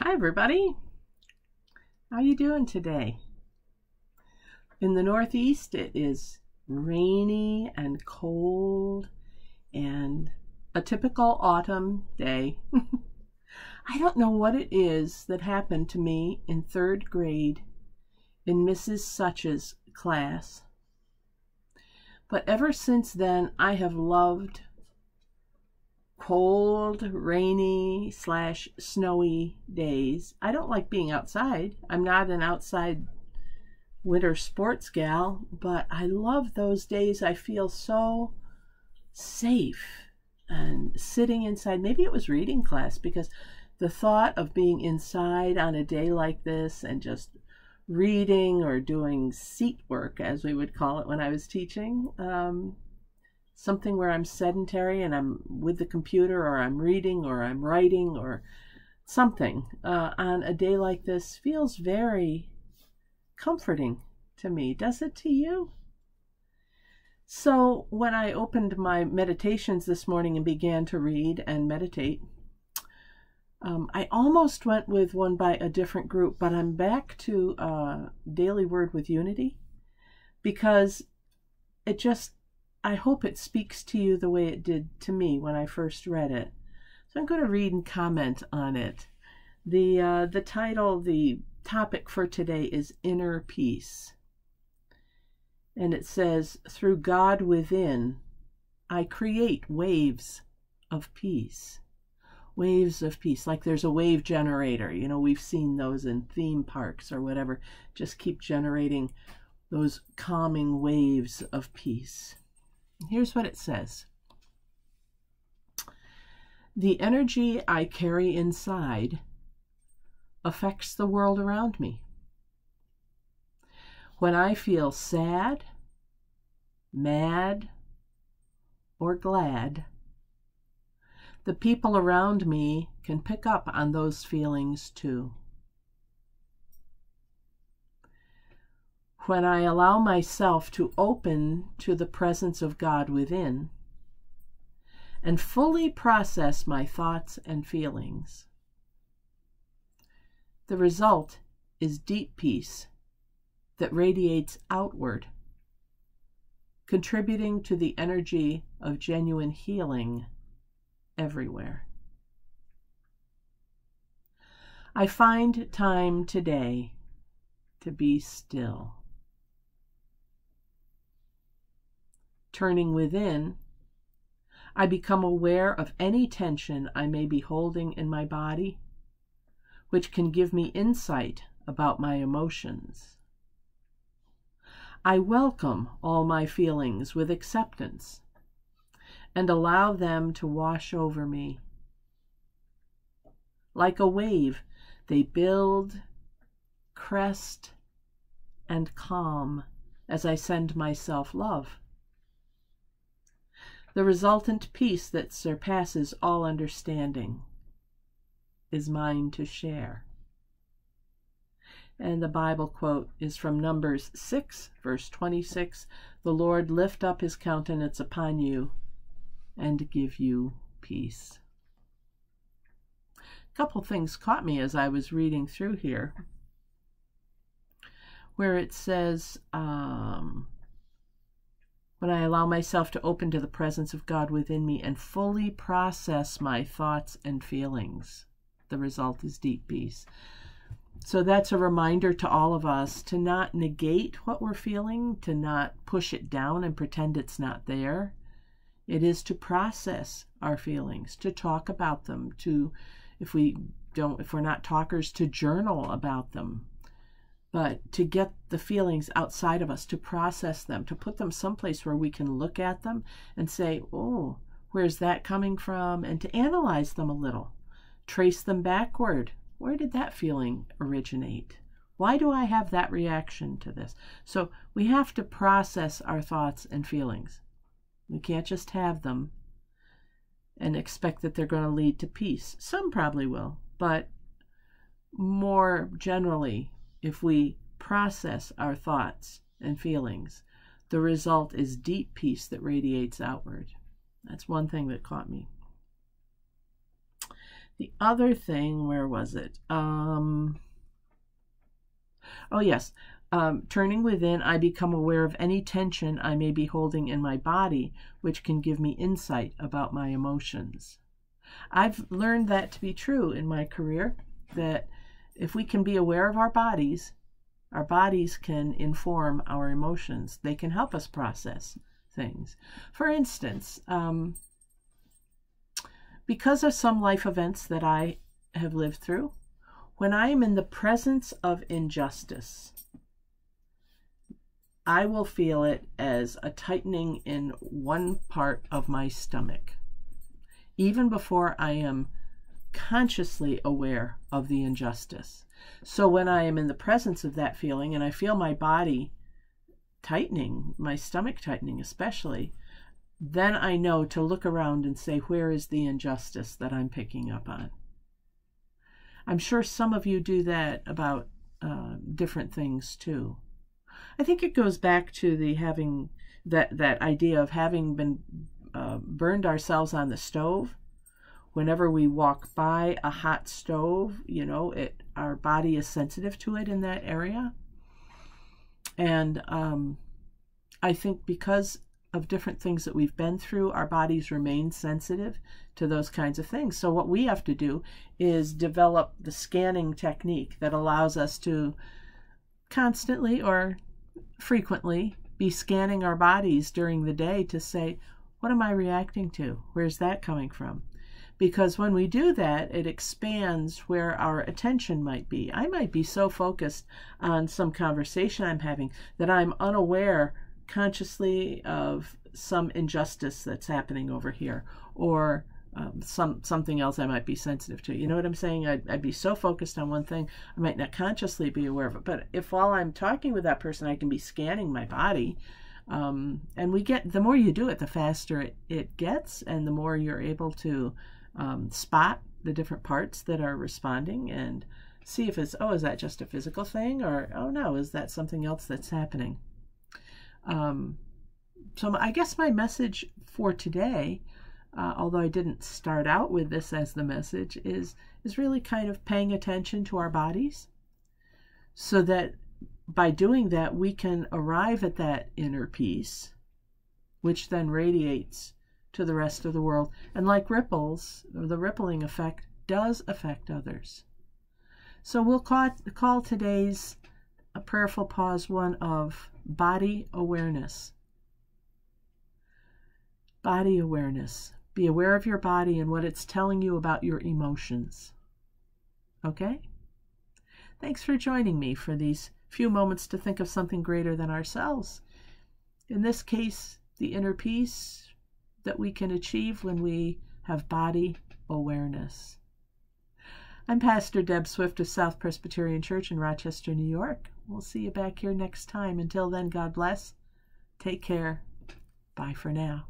Hi everybody. How are you doing today? In the Northeast it is rainy and cold and a typical autumn day. I don't know what it is that happened to me in third grade in Mrs. Such's class. But ever since then I have loved cold, rainy, slash snowy days. I don't like being outside. I'm not an outside winter sports gal, but I love those days. I feel so safe and sitting inside. Maybe it was reading class because the thought of being inside on a day like this and just reading or doing seat work, as we would call it when I was teaching, um, something where I'm sedentary and I'm with the computer or I'm reading or I'm writing or something uh, on a day like this feels very comforting to me. Does it to you? So, when I opened my meditations this morning and began to read and meditate, um, I almost went with one by a different group, but I'm back to uh, Daily Word with Unity because it just I hope it speaks to you the way it did to me when I first read it. So I'm going to read and comment on it. The, uh, the title, the topic for today is Inner Peace. And it says, Through God within, I create waves of peace. Waves of peace, like there's a wave generator. You know, we've seen those in theme parks or whatever. Just keep generating those calming waves of peace. Here's what it says The energy I carry inside affects the world around me. When I feel sad, mad, or glad, the people around me can pick up on those feelings too. When I allow myself to open to the presence of God within and fully process my thoughts and feelings. The result is deep peace that radiates outward, contributing to the energy of genuine healing everywhere. I find time today to be still. Turning within, I become aware of any tension I may be holding in my body, which can give me insight about my emotions. I welcome all my feelings with acceptance and allow them to wash over me. Like a wave, they build, crest, and calm as I send myself love the resultant peace that surpasses all understanding is mine to share. And the Bible quote is from Numbers 6, verse 26 The Lord lift up his countenance upon you and give you peace. A couple things caught me as I was reading through here, where it says, um, when I allow myself to open to the presence of God within me and fully process my thoughts and feelings. The result is deep peace. So that's a reminder to all of us to not negate what we're feeling, to not push it down and pretend it's not there. It is to process our feelings, to talk about them, to, if we don't, if we're not talkers, to journal about them, but to get the feelings outside of us, to process them, to put them someplace where we can look at them and say, oh, where's that coming from? And to analyze them a little, trace them backward. Where did that feeling originate? Why do I have that reaction to this? So we have to process our thoughts and feelings. We can't just have them and expect that they're going to lead to peace. Some probably will, but more generally, if we process our thoughts and feelings, the result is deep peace that radiates outward. That's one thing that caught me. the other thing, where was it? Um, oh, yes. Um, turning within, I become aware of any tension I may be holding in my body, which can give me insight about my emotions. I've learned that to be true in my career, that if we can be aware of our bodies, our bodies can inform our emotions. They can help us process things. For instance, um, because of some life events that I have lived through, when I am in the presence of injustice, I will feel it as a tightening in one part of my stomach, even before I am consciously aware of the injustice. So when I am in the presence of that feeling and I feel my body tightening, my stomach tightening especially, then I know to look around and say, where is the injustice that I'm picking up on? I'm sure some of you do that about uh, different things too. I think it goes back to the having that that idea of having been uh, burned ourselves on the stove. Whenever we walk by a hot stove, you know, it our body is sensitive to it in that area. And um, I think because of different things that we've been through, our bodies remain sensitive to those kinds of things. So, what we have to do is develop the scanning technique that allows us to constantly or frequently be scanning our bodies during the day to say, what am I reacting to? Where's that coming from? Because when we do that, it expands where our attention might be. I might be so focused on some conversation I'm having that I'm unaware consciously of some injustice that's happening over here or um, some something else I might be sensitive to. You know what I'm saying? I'd, I'd be so focused on one thing, I might not consciously be aware of it. But if while I'm talking with that person, I can be scanning my body, um, and we get the more you do it, the faster it, it gets, and the more you're able to um, spot the different parts that are responding and see if it's oh is that just a physical thing or oh no is that something else that's happening. Um, so I guess my message for today uh, although I didn't start out with this as the message, is, is really kind of paying attention to our bodies so that by doing that, we can arrive at that inner peace, which then radiates to the rest of the world. And like ripples, the rippling effect does affect others. So we'll call, call today's a prayerful pause one of body awareness. Body awareness. Be aware of your body and what it's telling you about your emotions. Okay? Thanks for joining me for these few moments to think of something greater than ourselves. In this case, the inner peace that we can achieve when we have body awareness. I'm Pastor Deb Swift of South Presbyterian Church in Rochester, New York. We'll see you back here next time. Until then, God bless. Take care. Bye for now.